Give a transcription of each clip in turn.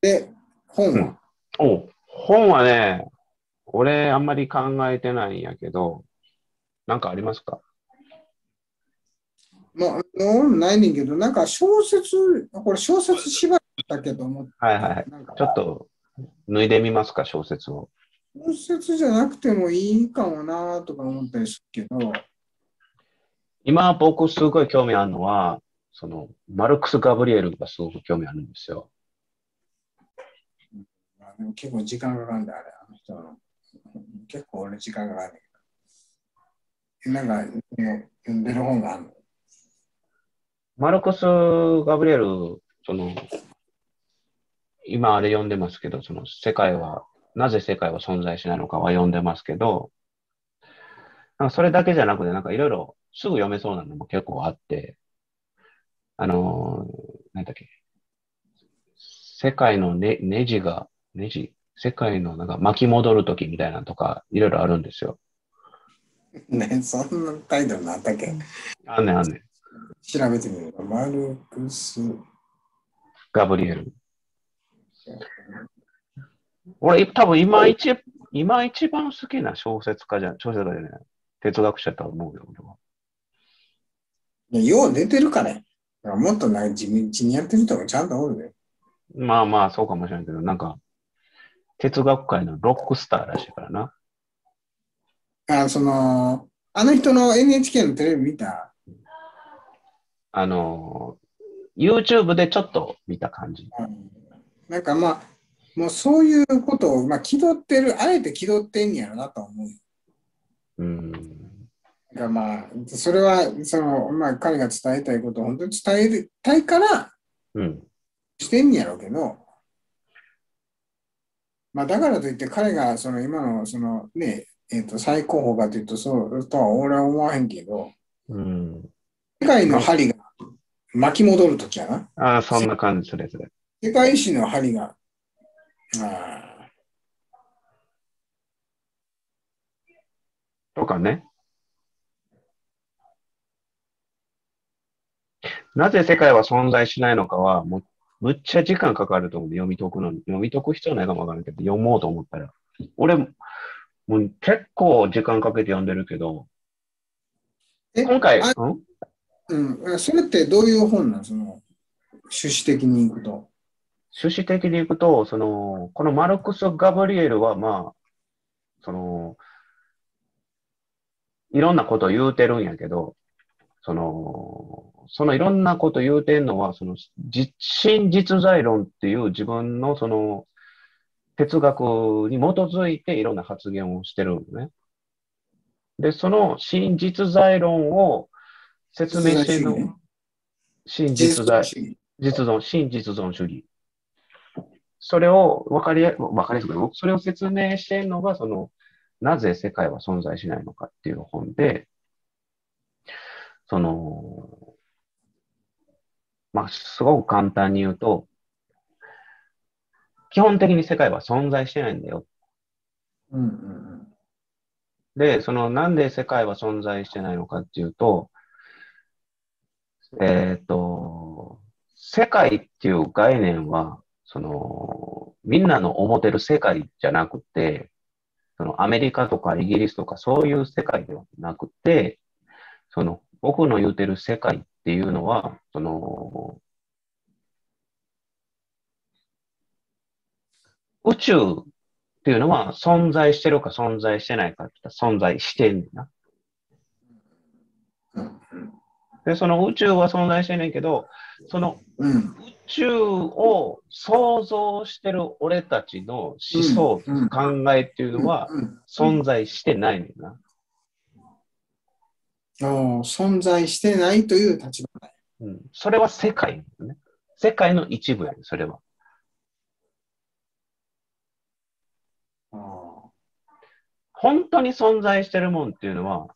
で、本は、お本はね、俺あんまり考えてないんやけど、なんかありますか？まあ、俺もないねんけど、なんか小説、これ小説縛ったけども、はいはいはい。ちょっと脱いでみますか、小説を。小説じゃなくてもいいかもなとか思ったりするけど、今僕すごい興味あるのは、その、マルクス・ガブリエルがすごく興味あるんですよ。結構時間かかるんだ、あれ、あの人の。結構俺時間かかるんだけど。なんか、ね、読んでる本があるの。マルクス・ガブリエル、その、今あれ読んでますけど、その世界は、なぜ世界は存在しないのかは読んでますけど、なんかそれだけじゃなくて、なんかいろいろすぐ読めそうなのも結構あって、あのー、なんだっけ、世界のね、ネジが、ネジ、世界のなんか巻き戻るときみたいなのとか、いろいろあるんですよ。ね、そんなタイトルなんだっけ？あんねんあんねん。調べてみる。マルクス。ガブリエル。俺、多分今一、今一番好きな小説家じゃ、小説家じゃない。哲学者とは思うよ、俺は。よう出てるからね。もっとなんか地道にやってる人がちゃんとおるで。まあまあ、そうかもしれないけど、なんか、哲学界のロックスターらしいからな。あ、その、あの人の NHK のテレビ見た？あの、YouTube でちょっと見た感じ。うんなんかまあ、もうそういうことを、まあ、気取ってる、あえて気取ってんやろなと思う。うん。だまあ、それは、その、まあ、彼が伝えたいことを本当に伝えたいからうん。してんやろうけど、まあ、だからといって彼が、その今の、そのね、えっ、と、最高峰かというと、そうとは俺は思わへんけど、うん。世界の針が巻き戻るときやな。ああ、そんな感じするそれ。世界史の針が、あとかね。なぜ世界は存在しないのかは、もう、むっちゃ時間かかると思うんで、読み解くのに。読み解く必要ないかもわからんけど、読もうと思ったら。俺、もう結構時間かけて読んでるけど、え今回、あうん？うん、それってどういう本なん？その、趣旨的にいくと。趣旨的にいくと、その、このマルクス・ガブリエルは、まあ、その、いろんなことを言うてるんやけど、その、そのいろんなこと言うてんのは、その、実真実在論っていう自分のその、哲学に基づいていろんな発言をしてるのね。で、その真実在論を説明してるの真実在。実存、真実存主義。それを分かりや、分かりやすく、それを説明しているのが、その、なぜ世界は存在しないのかっていう本で、その、まあ、すごく簡単に言うと、基本的に世界は存在してないんだよ。うんうんで、その、なんで世界は存在してないのかっていうと、えっ、と、世界っていう概念は、その、みんなの思ってる世界じゃなくて、そのアメリカとかイギリスとかそういう世界ではなくて、その僕の言うてる世界っていうのは、その、宇宙っていうのは存在してるか存在してないかってったら存在してんねんな。で、その宇宙は存在してんねんけど、その宇宙を想像してる俺たちの思想、うんうん考えっていうのは存在してないねん。な。存在してないという立場だうん、それは世界ね。世界の一部やねそれは。あ本当に存在してるもんっていうのは、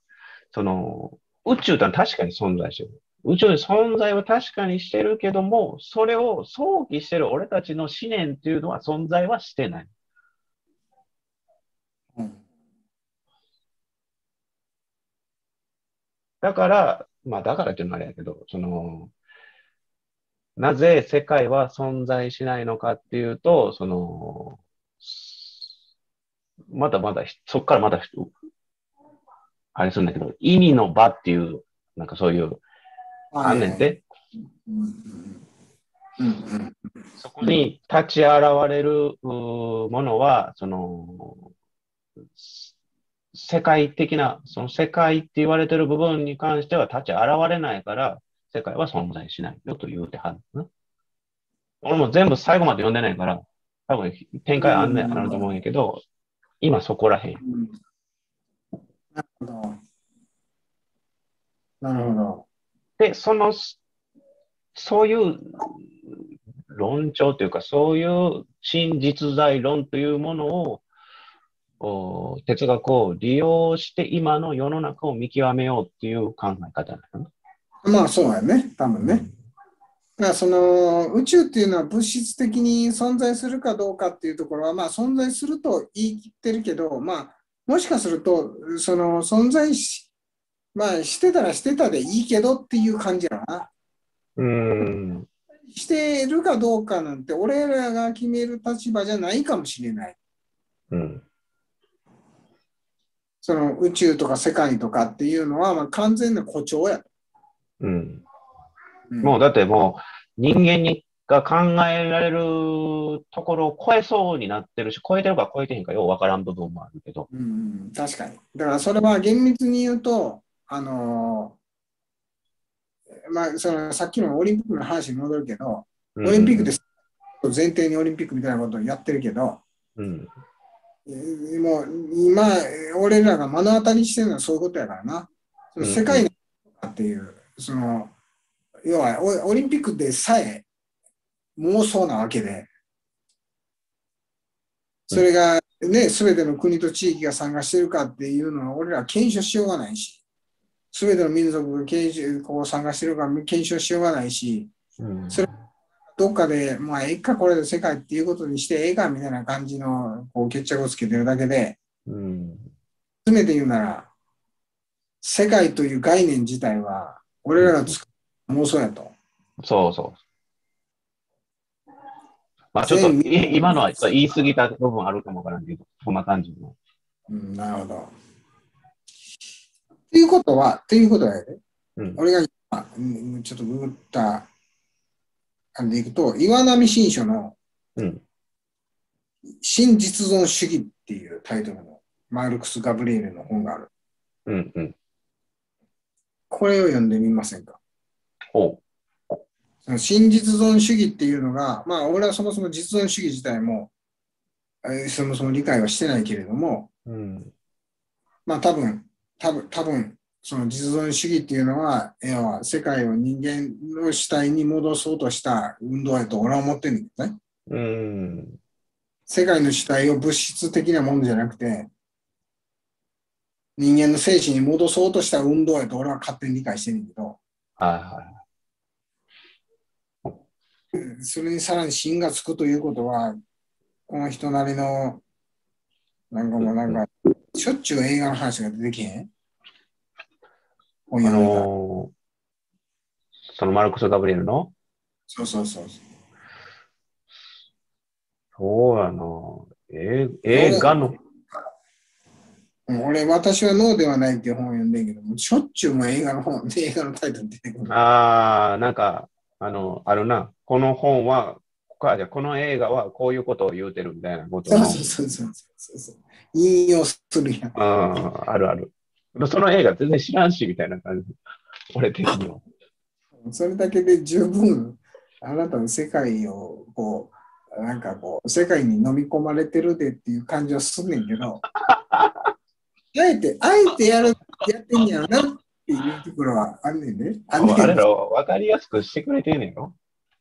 その、宇宙ってのは確かに存在してる。宇宙に存在は確かにしてるけども、それを想起してる俺たちの思念っていうのは存在はしてない。ーうんだから、まあだからっていうのはあれやけど、その、なぜ世界は存在しないのかっていうと、その、まだまだ、そこからまだ、あれするんだけど、意味の場っていう、なんかそういう、あんねんて。そこに立ち現れるものは、その、世界的な、その世界って言われてる部分に関しては立ち現れないから、世界は存在しないよと言うてはるな。俺も全部最後まで読んでないから、多分展開あんねんあると思うんやけど、今そこらへん。なるほど。なるほど。で、その、そういう論調というか、そういう真実在論というものを哲学を利用して今の世の中を見極めようっていう考え方なの？まあそうやね、多分ね。だからその宇宙っていうのは物質的に存在するかどうかっていうところはまあ存在すると言い切ってるけど、まあもしかするとその存在し、まあしてたらしてたでいいけどっていう感じやな。うんしてるかどうかなんて俺らが決める立場じゃないかもしれない。うんその宇宙とか世界とかっていうのは、まあ、完全な誇張や。うん。うん、もうだってもう人間にが考えられるところを超えそうになってるし、超えてるか超えてへんかようわからん部分もあるけど。うん、確かに。だからそれは厳密に言うと、あのー、まあ、そのさっきのオリンピックの話に戻るけど、オリンピックで前提にオリンピックみたいなことをやってるけど、うん、もう今、俺らが目の当たりしてるのはそういうことやからな。その世界っていう、その、要はオリンピックでさえ妄想なわけで、それがね、すべての国と地域が参加してるかっていうのは俺ら検証しようがないし、すべての民族が検証こう参加してるか検証しようがないし、それどっかで、まあ、ええか、これで世界っていうことにしてええかみたいな感じのこう決着をつけてるだけで、うん、詰めて言うなら、世界という概念自体は、俺らが作る妄想やと。そうそう。まあちょっと、今のは言い過ぎた部分あるかもわからんけど、そんな感じの。うん、なるほど。っていうことは、っていうことはやで、うん、俺が今、ちょっとググった感じでいくと、岩波新書の、新実存主義っていうタイトルのマルクス・ガブリエルの本がある。うんうん、これを読んでみませんか？お新実存主義っていうのが、まあ、俺はそもそも実存主義自体も、そもそも理解はしてないけれども、うん、まあ多分、多分、多分、その実存主義っていうのは、要は世界を人間の主体に戻そうとした運動やと俺は思ってるんですね。うん。世界の主体を物質的なものじゃなくて、人間の精神に戻そうとした運動やと俺は勝手に理解してるんだけど、はいはい。それにさらに芯がつくということは、この人なりの、なんかもうなんか、しょっちゅう映画の話が出てきへん？あのー、そのマルクス・ガブリエルの？そうそうそう。そうやな。え映画の？俺、私はノーではないっていう本を読んでんけども、しょっちゅうも映画の本、映画のタイトル出てくる。ああ、なんか、あの、あるな。この本は、じゃこの映画はこういうことを言うてるみたいなことそうそうそうそうそう。引用するやん。ああ、あるある。その映画全然知らんし、みたいな感じ。俺的には。それだけで十分、あなたの世界を、こう、なんかこう、世界に飲み込まれてるでっていう感じはすんねんけど、あえて、あえてやる、やってんやろなっていうところはあんねんね。あんねんあれ分かりやすくしてくれてんねんよ。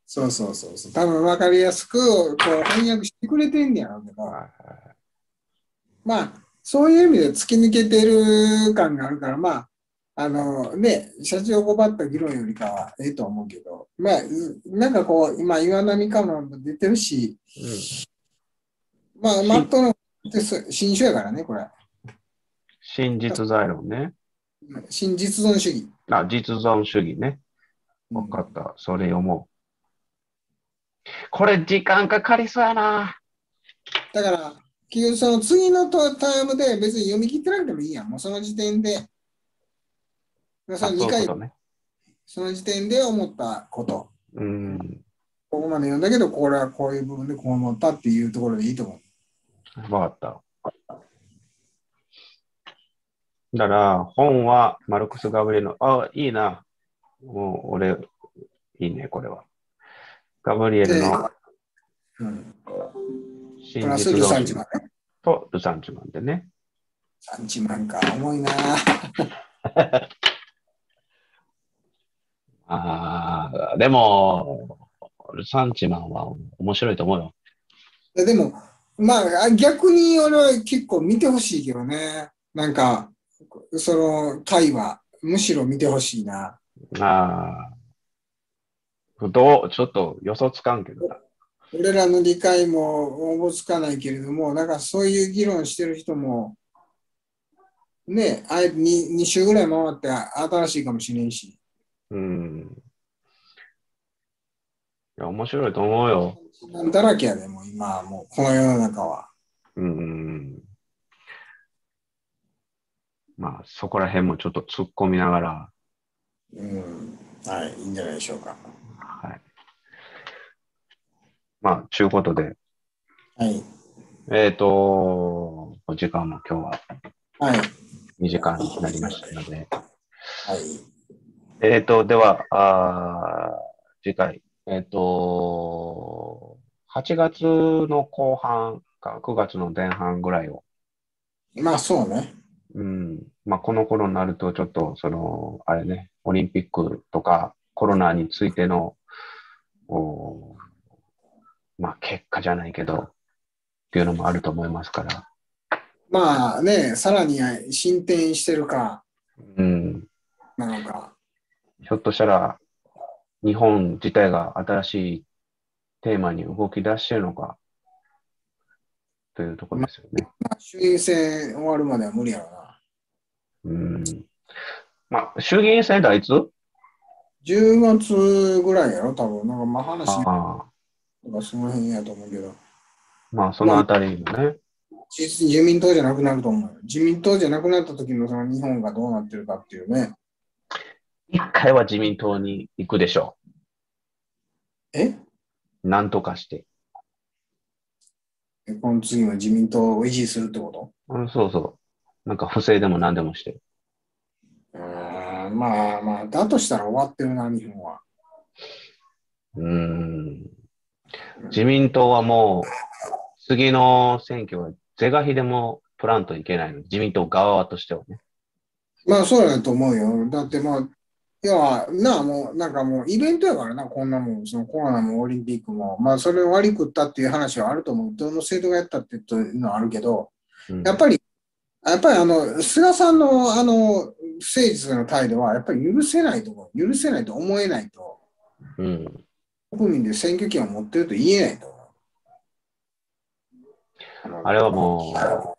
そうそうそうそう。多分分かりやすくこう翻訳してくれてんねやろうけど、まあ、そういう意味で突き抜けてる感があるから、まあ、あのね、社長をばった議論よりかはええと思うけど、まあ、なんかこう、今、岩波かも出てるし、うん、まあ、マットの新種やからね、これ。新実在論ね。新実存主義。あ、実存主義ね。分かった。それ読もこれ時間かかりそうやな。だから、結局その次のとタイムで別に読み切ってなくてもいいやん。もうその時点で、そあの2回そね。その時点で思ったこと。うん。ここまで読んだけど、これはこういう部分でこう思ったっていうところでいいと思う。わかった。だから、本はマルクス・ガブリエルの、あ、いいな。もう、俺、いいね、これは。ガブリエルのうん。真プラスルサンチマンね。とルサンチマンでね。サンチマンか、重いな。ああ、でも、ルサンチマンは面白いと思うよ。ででも、まあ、逆に俺は結構見てほしいけどね。なんか、その会話、むしろ見てほしいな。ああ。どう、ちょっと予想つかんけどな。俺らの理解もおぼつかないけれども、なんかそういう議論してる人も、ね、あえて 2, 2週ぐらい回って新しいかもしれんし。うん。いや、面白いと思うよ。だらけやで、もう今はもうこの世の中は。うん。まあ、そこら辺もちょっと突っ込みながら、うん。はい、いいんじゃないでしょうか。はい。まあ、ちゅうことで、はい。えっ、と、お時間も今日ははい。2時間になりましたので、はい。えっ、と、では、あー次回、えっ、と、8月の後半か9月の前半ぐらいを、まあそうね。うん、まあ、この頃になると、ちょっと、その、あれね、オリンピックとかコロナについての、おまあ、結果じゃないけど、っていうのもあると思いますから、まあね、さらに進展してるか、うん、なのか。ひょっとしたら、日本自体が新しいテーマに動き出してるのか、というところですよね。まあ、衆院選終わるまでは無理やろな。うん。まあ、衆議院選っていつ？10月ぐらいやろ、多分。なんかまあ話ああ、とかその辺やと思うけど。まあ、そのあたりもね。実質自民党じゃなくなると思うよ。自民党じゃなくなった時のその日本がどうなってるかっていうね。一回は自民党に行くでしょえ？う。なんとかして。この次は自民党を維持するってこと？うん、そうそう。なんか不正でも何でもして。うーんまあまあ、だとしたら終わってるな、日本は。うん。自民党はもう、次の選挙は是が非でもプランといけないの。自民党側としてはね。まあそうだと思うよ。だってまあ、要は、なあ、もう、なんかもうイベントやからな、こんなもん、そのコロナもオリンピックも、まあそれを割り食ったっていう話はあると思う。どの政党がやったっていうのはあるけど、うんやっぱり、やっぱりあの、菅さんのあの、不誠実な態度は、やっぱり許せないと思う。許せないと思えないと、うん。国民で選挙権を持ってると言えないと。あれはもう、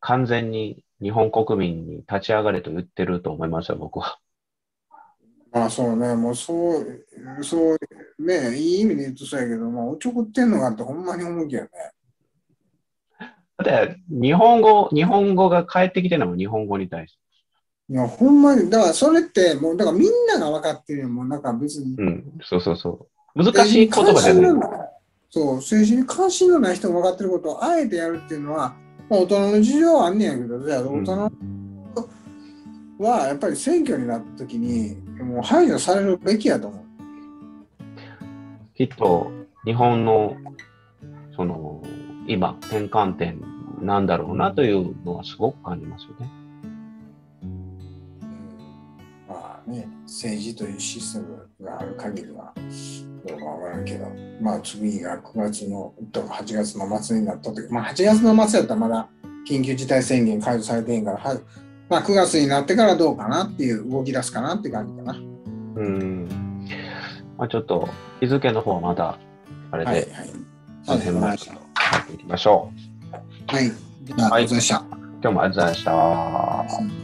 完全に日本国民に立ち上がれと言ってると思いますよ、僕は。まあそうね、もうそう、そう、ね、いい意味で言うとそうやけど、まあ、おちょくってんのかってほんまに思うけどね。だって、日本語、日本語が返ってきてるのも日本語に対して。いや、ほんまに、だからそれって、もう、だからみんなが分かってるよ。もうなんか別に。うん、そうそうそう。難しい言葉じゃない。そう、政治に関心のない人が分かってることをあえてやるっていうのは、まあ、大人の事情はあんねやけど、じゃあ大人はやっぱり選挙になった時に、もう排除されるべきやと思う。きっと、日本の、その、今、転換点なんだろうなというのはすごく感じますよね。ね、政治というシステムがある限りは、どうかわからんけど、まあ次が9月の、とか8月の末になった時、まあ8月の末やったらまだ緊急事態宣言解除されてへんから、はまあ9月になってからどうかなっていう、動き出すかなって感じかな。うん。まあ、ちょっと、日付の方はまた、あれはい、はいで、。その辺もはいきましょう。はい。あ、はいお疲れ様でした。今日もありがとうございました。うん